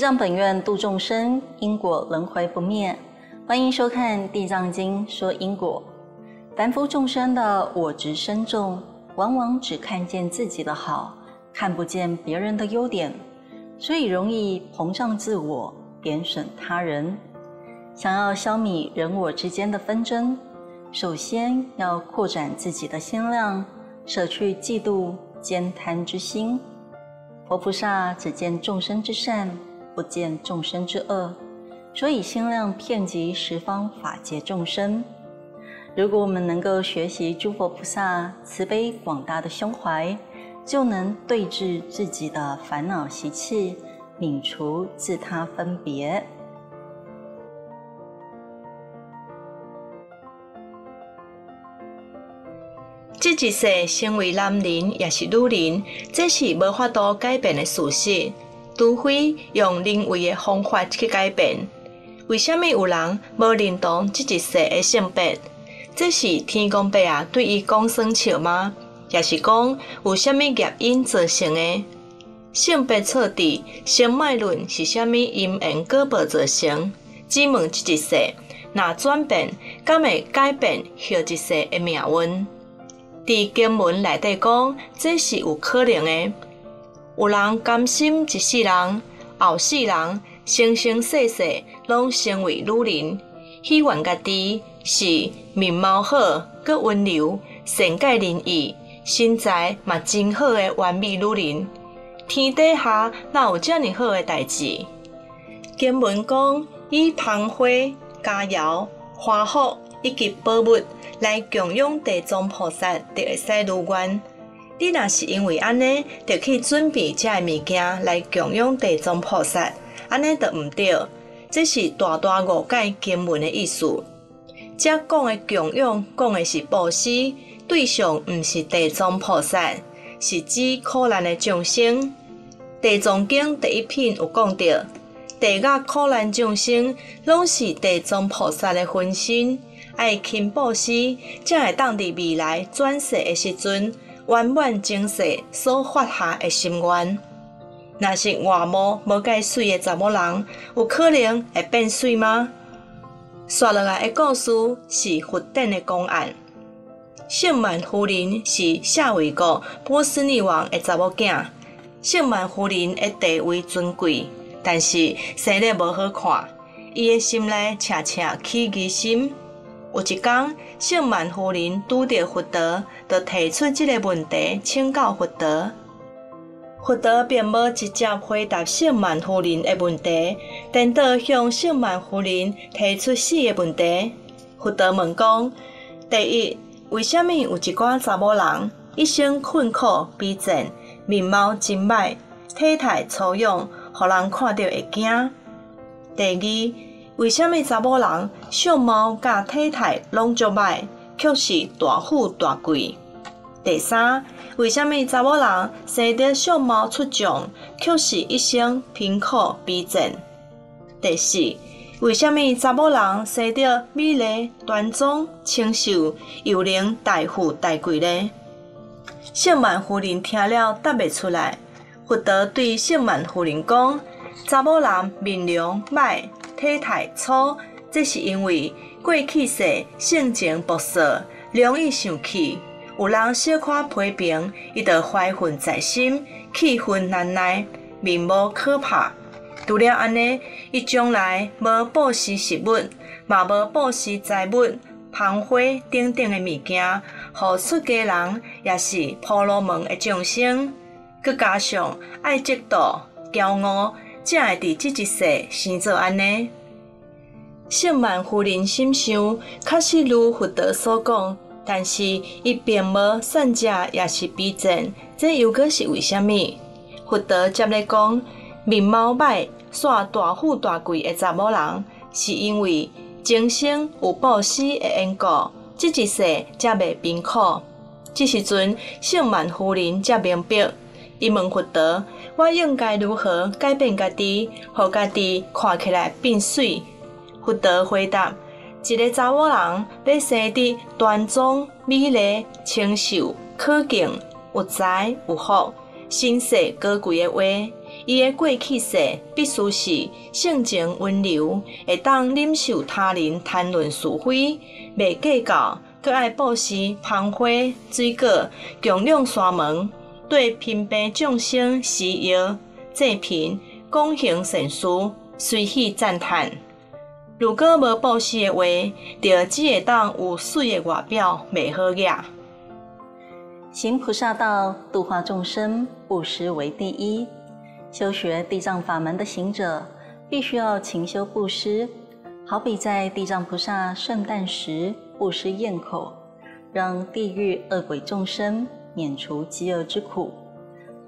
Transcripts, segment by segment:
地藏本愿度众生，因果轮回不灭。欢迎收看《地藏经》说因果。凡夫众生的我执深重，往往只看见自己的好，看不见别人的优点，所以容易膨胀自我，贬损他人。想要消弭人我之间的纷争，首先要扩展自己的心量，舍去嫉妒、兼贪之心。佛菩萨只见众生之善，不见众生之恶，所以心量遍及十方法界众生。如果我们能够学习诸佛菩萨慈悲广大的胸怀，就能对治自己的烦恼习气，泯除自他分别。这一世身为男人也是女人，这是无法度改变的事实，除非用人为的方法去改变。为什么有人无认同这一世的性别？这是天公伯啊对伊讲生笑吗？也是讲有虾米原因造成的？性别错置，生脉论是虾物因缘果报造成？只问这一世，若转变，敢会改变后一世的命运？伫经文内底讲，这是有可能的。有人甘心一世人，后世人生生世世拢成为女人，希望家己是面貌好、佮温柔、善解人意、身材嘛真好的完美女人。天底下哪有遮尔好的代志？经文讲，以芳花、佳肴、花福以及宝物。来供养地藏菩萨，就会使如愿。你若是因为安尼，就去准备遮个物件来供养地藏菩萨，安尼就毋对。这是大大误解经文的意思。遮讲的供养，讲的是布施，对象毋是地藏菩萨，是指苦难的众生。地藏经第一品有讲到，地下苦难众生，拢是地藏菩萨的分身。爱勤布施，才会当伫未来转世的时阵，圆满前世所发下的心愿。若是外貌无介水的查某人，有可能会变水吗？刷落来的故事是佛典的公案。圣曼夫人是夏维国波斯匿王的查某囝。圣曼夫人的地位尊贵，但是生得无好看，伊的心内恰恰起疑心。有一天，圣曼夫人拄到佛陀，就提出这个问题，请教佛陀。佛陀并无直接回答圣曼夫人的问题，反倒向圣曼夫人提出四个问题。佛陀问讲：第一，为什么有一寡查某人一生困苦逼贱，面貌真歹，体态粗勇，互人看到会惊？第二，为什么查某人相貌甲体态拢足歹，却是大富大贵？第三，为什么查某人生得相貌出众，却是一生贫苦逼贱？第四，为什么查某人生得美丽端庄、清秀，又能大富大贵呢？圣曼夫人听了答不出来，佛陀对圣曼夫人讲：查某人面容歹。体态粗，这是因为过去世性情暴躁，容易生气。有人小看批评，伊就怀恨在心，气愤难耐，面目可怕。除了安尼，伊将来无布施食物，嘛无布施财物、香花等等的物件，互出家人也是婆罗门的众生。佮加上爱嫉妒、骄傲。才会伫即一世生做安尼。圣曼夫人心想，确实如佛陀所讲，但是伊并无善者，也是逼真，这又个是为虾米？佛陀接咧讲，面貌歹、煞大富大贵的查某人，是因为前生有报施的因果，即一世才袂贫苦。即时阵，圣曼夫人才明白。伊问佛陀：“我应该如何改变家己，互家己看起来变水？”佛陀回答：“一个查某人要生得端庄、美丽、清秀、可敬、有才、有福、身世高贵的话，伊的过去世必须是性情温柔，会当忍受他人谈论是非，未计较，佮爱布施芳花水果，供养山门，对贫病众生施药济贫，广行善事，随喜赞叹。如果无布施的话，就只会当有水的外表，未好呀。行菩萨道，度化众生，布施为第一。修学地藏法门的行者，必须要勤修布施。好比在地藏菩萨圣诞时布施咽口，让地狱恶鬼众生免除饥饿之苦。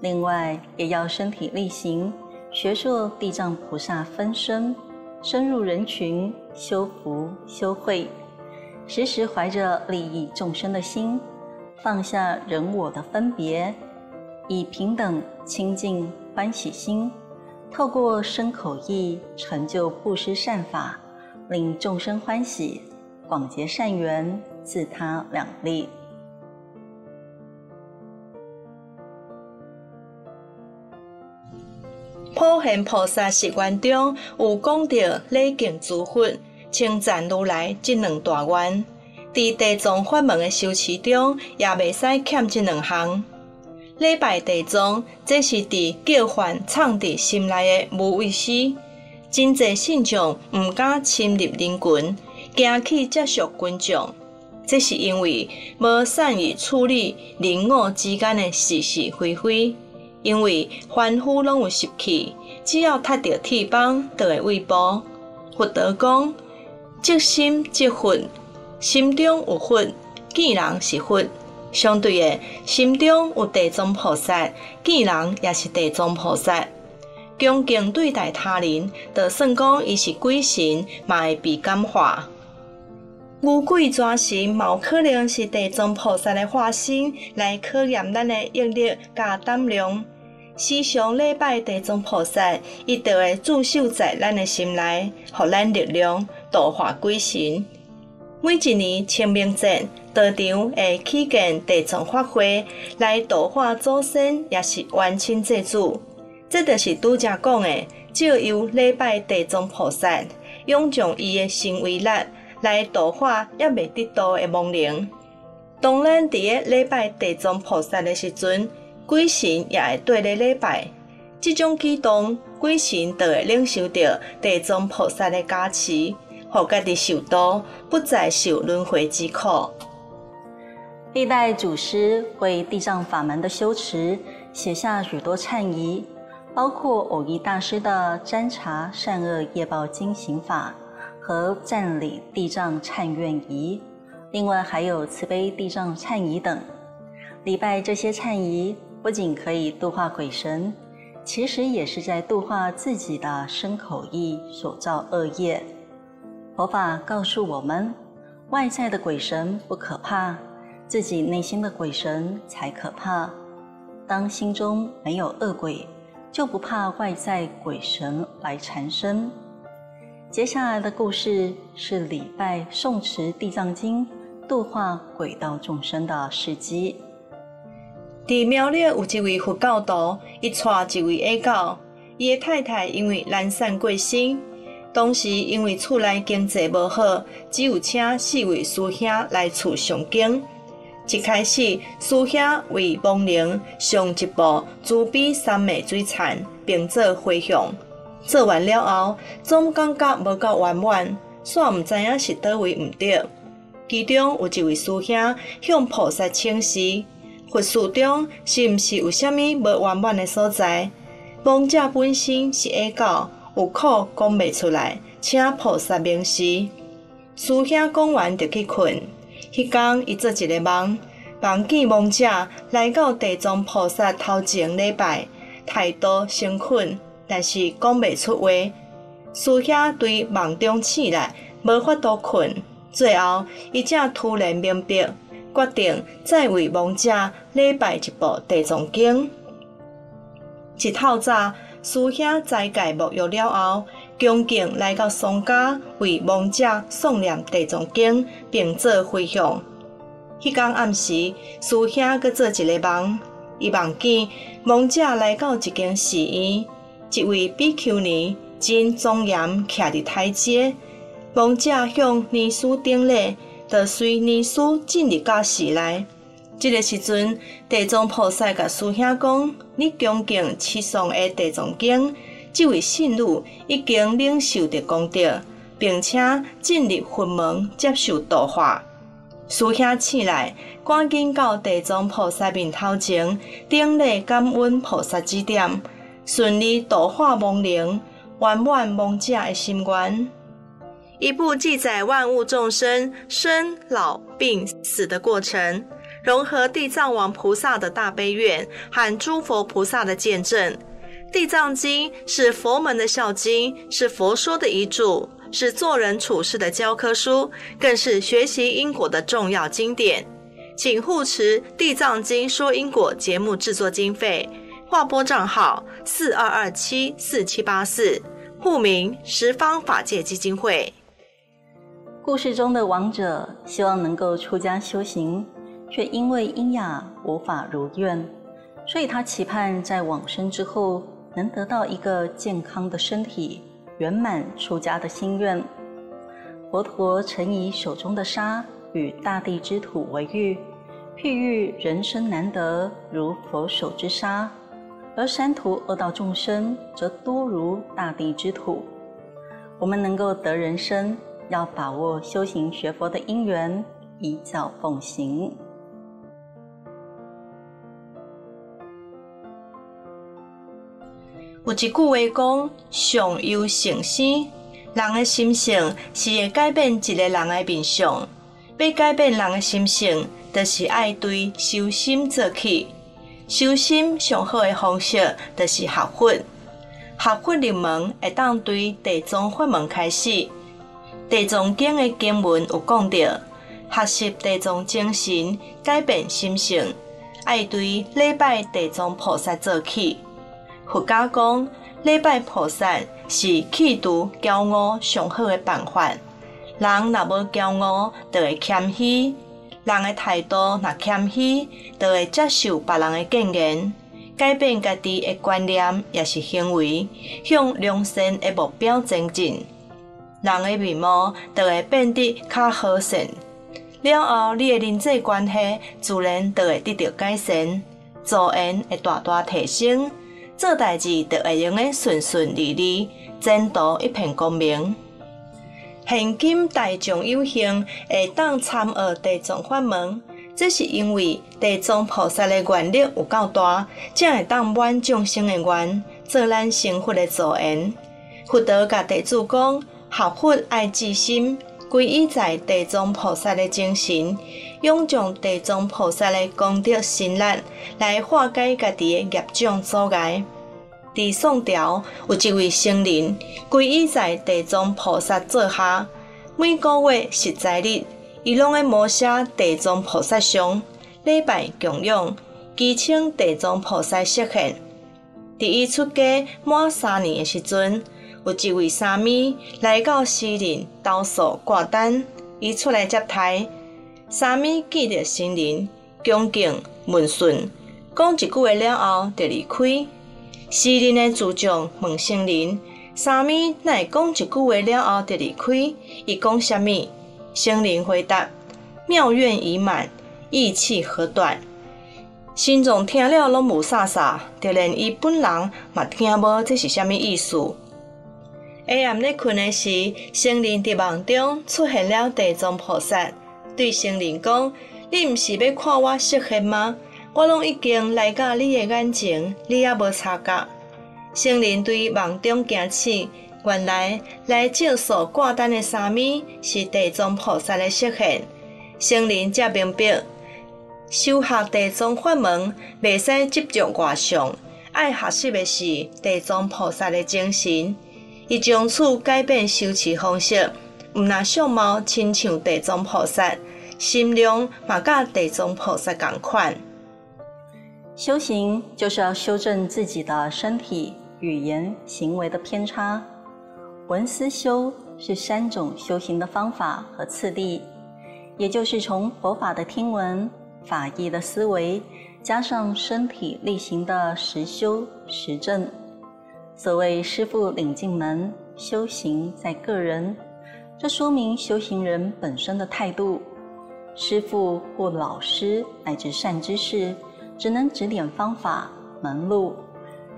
另外，也要身体力行，学做地藏菩萨分身，深入人群，修福修慧，时时怀着利益众生的心。放下人我的分别，以平等、清净、欢喜心，透过身口意成就布施善法，令众生欢喜，广结善缘，自他两利。普贤菩萨誓愿中有讲到礼敬诸佛、称赞如来这两大愿。伫地藏法门的修持中，也未使欠这两项。礼拜地藏，这是伫叫唤藏伫心内的无畏师。真济信众毋敢侵入人群，惊去接触群众，这是因为无善于处理人我之间的是是非非。因为凡夫拢有习气，只要踏着铁棒，就会畏怖。佛陀讲：即心即佛。心中有佛，见人是佛；相对的，心中有地藏菩萨，见人也是地藏菩萨。恭敬对待他人，就算讲伊是鬼神，嘛会被感化。乌鬼抓神，毛可能是地藏菩萨的化身，来考验咱的毅力甲胆量。时常礼拜地藏菩萨，伊就会驻守在咱的心内，互咱力量，度化鬼神。每一年清明节，道场会起建地藏法会，来度化祖先，也是完亲债主。这就是拄则讲的，借由礼拜地藏菩萨，用将伊的神威力来度化也未得道的亡灵。当咱伫个礼拜地藏菩萨的时阵，鬼神也会对咧礼拜。这种举动，鬼神就会领受到地藏菩萨的加持。好家己受多，不再受轮回之苦。历代祖师为地藏法门的修持写下许多忏仪，包括偶一大师的《占察善恶业报经行法》和《赞礼地藏忏愿仪》，另外还有慈悲地藏忏仪等。礼拜这些忏仪，不仅可以度化鬼神，其实也是在度化自己的身口意所造恶业。佛法告诉我们，外在的鬼神不可怕，自己内心的鬼神才可怕。当心中没有恶鬼，就不怕外在鬼神来缠身。接下来的故事是礼拜诵持地藏经、度化鬼道众生的事迹。伫庙里有一位佛教徒，伊娶一位矮狗，伊的太太因为懒散过身。当时因为厝内经济无好，只有请四位师兄来厝上经。一开始，师兄为亡灵上一部朱笔三昧水忏，并做回向。做完了后，总感觉无够圆满，煞毋知影是倒位毋对。其中有一位师兄向菩萨请示：佛事中是毋是有啥物无圆满的所在？亡者本身是恶狗。有苦讲袂出来，请菩萨明示。师兄讲完就去困。迄天伊做一个梦，梦见亡者来到地藏菩萨头前礼拜，态度诚恳，但是讲袂出话。师兄对梦中醒来，无法度困。最后，伊才突然明白，决定再为亡者礼拜一部地藏经。一透早。师兄斋戒沐浴了后，恭敬来到丧家，为亡者诵念地藏经，并做回向。迄天暗时，师兄搁做一个梦，伊梦见亡者来到一间寺院，一位比丘尼真庄严徛伫台阶，亡者向尼斯顶礼，就随尼斯进入教室内。这个时阵，地藏菩萨甲师兄讲：“你恭敬七上的地藏经，这位信女已经领受着功德，并且进入佛门接受度化。”师兄醒来，赶紧到地藏菩萨面头前顶礼感恩菩萨指点，顺利度化亡灵，圆满亡者的心愿。一部记载万物众生生老病死的过程。融合地藏王菩萨的大悲愿和诸佛菩萨的见证，《地藏经》是佛门的孝经，是佛说的遗嘱，是做人处事的教科书，更是学习因果的重要经典。请护持《地藏经》说因果节目制作经费，划拨账号四二二七四七八四，户名十方法界基金会。故事中的王者希望能够出家修行。却因为因雅无法如愿，所以他期盼在往生之后能得到一个健康的身体，圆满出家的心愿。佛陀曾以手中的沙与大地之土为喻，譬喻人生难得如佛手之沙，而三途恶道众生则多如大地之土。我们能够得人生，要把握修行学佛的因缘，依教奉行。有一句话讲：“相由心生。”人的心性是会改变一个人的面相。要改变人的心性，就是爱对修心做起。修心上好的方式，就是学佛。学佛入门，会当对地藏法门开始。地藏经的经文有讲到：学习地藏精神，改变心性，爱对礼拜地藏菩萨做起。佛家讲，礼拜菩萨是去除骄傲上好的办法。人若无骄傲，就会谦虚；人的态度若谦虚，就会接受别人的建言，改变家己的观念，也是行为，向良善的目标前进。人的面貌就会变得较和善。了后，你的人际关系自然就会得到改善，自然会大大提升。做代志就会用个顺顺利利，前途一片光明。现今大众有幸会当参学地藏法门，这是因为地藏菩萨的愿力有够大，才会当满众生的愿，做咱生活的助缘。佛陀甲地主讲：合佛爱自心，皈依在地藏菩萨的精神，用将地藏菩萨的功德心力来化解家己的业障阻碍。伫宋朝有一位僧人皈依在地藏菩萨座下，每个月十在日，伊拢会摩写地藏菩萨像，礼拜供养，祈请地藏菩萨实现。伫伊出家满三年的时阵，有一位沙弥来到诗人投诉挂单，伊出来接待，沙弥见着僧人，恭敬问讯，讲一句话了后，就离开。诗人的主将问僧人：“三咪乃讲一句话了后就离开？伊讲什么？”僧人回答：“妙愿已满，意气何短？”心中听了拢无啥啥，就连伊本人嘛听无这是什么意思。黑暗咧困的时，僧人伫梦中出现了地藏菩萨，对僧人讲：“你毋是要看我实现吗？”我拢已经来到你的眼前，你也无察觉。圣人对梦中惊醒，原来来借宿挂单的沙弥是地藏菩萨的实现。圣人才明白，修学地藏法门，未使执着外相，爱学习的是地藏菩萨的精神。伊从此改变修持方式，毋那相貌亲像地藏菩萨，心量嘛甲地藏菩萨共款。修行就是要修正自己的身体、语言、行为的偏差。闻思修是三种修行的方法和次第，也就是从佛法的听闻、法义的思维，加上身体力行的实修实证，所谓师傅领进门，修行在个人。这说明修行人本身的态度。师傅或老师乃至善知识，只能指点方法、门路。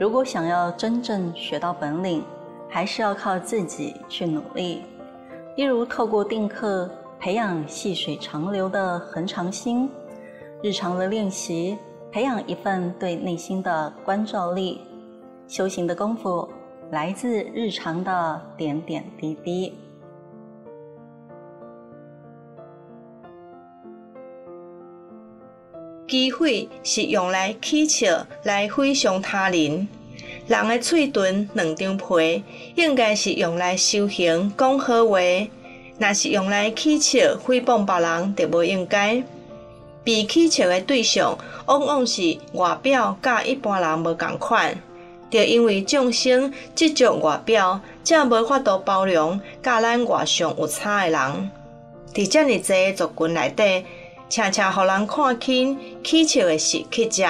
如果想要真正学到本领，还是要靠自己去努力。例如，透过定课培养细水长流的恒常心；日常的练习，培养一份对内心的关照力。修行的功夫，来自日常的点点滴滴。机会是用来乞笑来毁伤他人。人的嘴唇两张皮，应该是用来修行讲好话。若是用来乞笑诽谤别人，就无应该。被乞笑的对象，往往是外表甲一般人无共款，就因为众生执着外表，才无法度包容甲咱外相有差的人。伫遮尔济族群内底。常常互人看轻、乞笑的是乞食。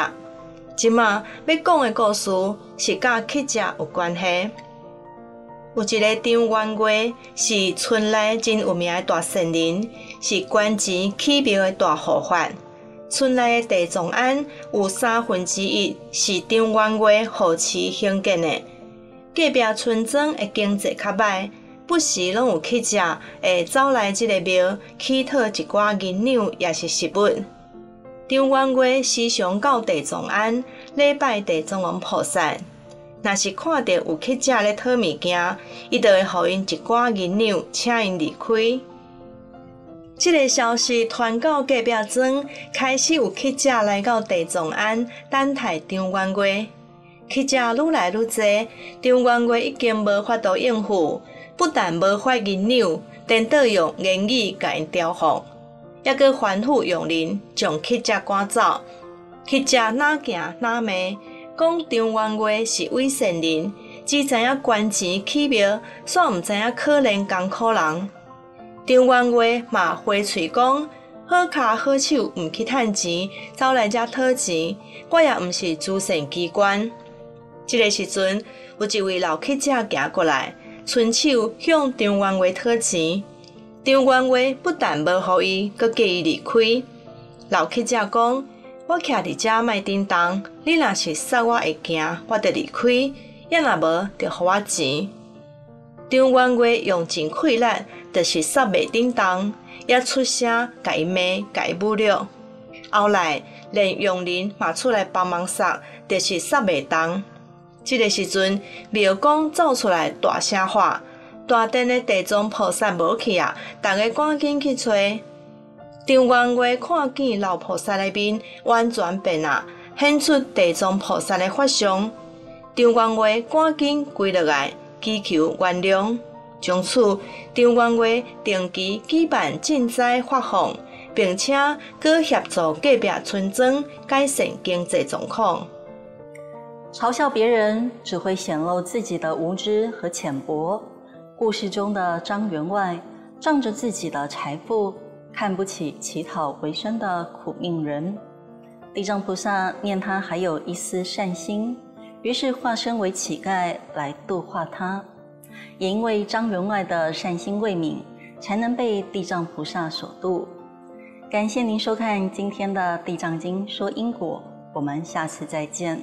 即马要讲的故事是甲乞食有关系。有一个张元贵是村内真有名的大善人，是官钱起庙的大护法。村内的地藏庵有三分之一是张元贵扶持兴建的。隔壁村庄的经济较歹。不时拢有乞食会走来即个庙乞讨一寡银两，也是食物。张元贵时常到地藏庵礼拜地藏王菩萨，若是看到有乞食咧讨物件，伊就会互因一寡银两，请因离开。即个消息传到隔壁庄，开始有乞丐来到地藏庵等待张元贵。乞丐愈来愈多，张元贵已经无法度应付。不但无发银两，连倒用言语甲因调服，还阁反复用人将乞丐赶走。乞丐哪行哪骂，讲张元贵是伪善人，只知影捐钱乞庙，煞毋知影可怜艰苦人。张元贵嘛回嘴讲，好骹好手毋去趁钱，走来遮讨钱，我也毋是慈善机关。这个时阵，有一位老乞丐行过来。伸手向张元伟讨钱，张元伟不但无互伊，阁叫伊离开。老乞丐讲：“我徛伫遮卖叮当，你若是杀我会惊，我得离开；要若无，就互我钱。”张元伟用尽气力，就是杀袂叮当，也出声甲伊骂、甲伊侮辱。后来连佣人嘛出来帮忙杀，就是杀袂动。这个时阵，庙公走出来大声喊：“大殿的地藏菩萨无去啊！大家赶紧去找。”张元贵看见老菩萨的面完全变啊，显出地藏菩萨的法相。张元贵赶紧跪落来祈求原谅。从此，张元贵定期举办赈灾发放，并且佮协助隔壁村庄改善经济状况。嘲笑别人只会显露自己的无知和浅薄。故事中的张员外仗着自己的财富，看不起乞讨为生的苦命人。地藏菩萨念他还有一丝善心，于是化身为乞丐来度化他。也因为张员外的善心未泯，才能被地藏菩萨所度。感谢您收看今天的《地藏经说因果》，我们下次再见。